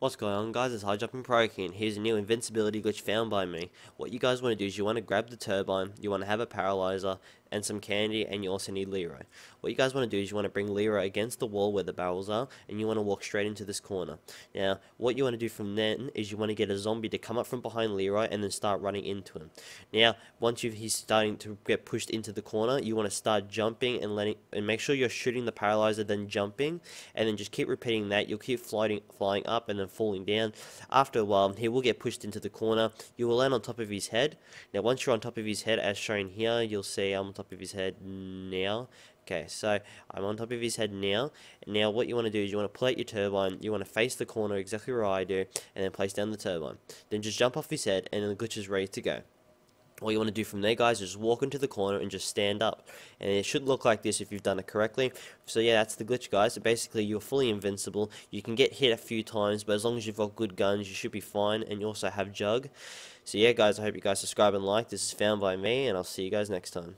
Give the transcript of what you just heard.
What's going on guys, it's Highjumping Pro and here's a new invincibility glitch found by me. What you guys want to do is you want to grab the turbine, you want to have a paralyzer, and some candy, and you also need Leroy. What you guys want to do is you want to bring Leroy against the wall where the barrels are, and you want to walk straight into this corner. Now, what you want to do from then is you want to get a zombie to come up from behind Leroy and then start running into him. Now, once he's starting to get pushed into the corner, you want to start jumping and letting, and make sure you're shooting the paralyzer, then jumping, and then just keep repeating that. You'll keep flying, flying up and then falling down. After a while, he will get pushed into the corner. You will land on top of his head. Now, once you're on top of his head, as shown here, you'll see I'm on top of his head now. Okay, so I'm on top of his head now. Now, what you want to do is you want to pull out your turbine. You want to face the corner exactly where I do, and then place down the turbine. Then just jump off his head, and then the glitch is ready to go all you want to do from there guys is just walk into the corner and just stand up and it should look like this if you've done it correctly so yeah that's the glitch guys so basically you're fully invincible you can get hit a few times but as long as you've got good guns you should be fine and you also have jug so yeah guys I hope you guys subscribe and like this is found by me and I'll see you guys next time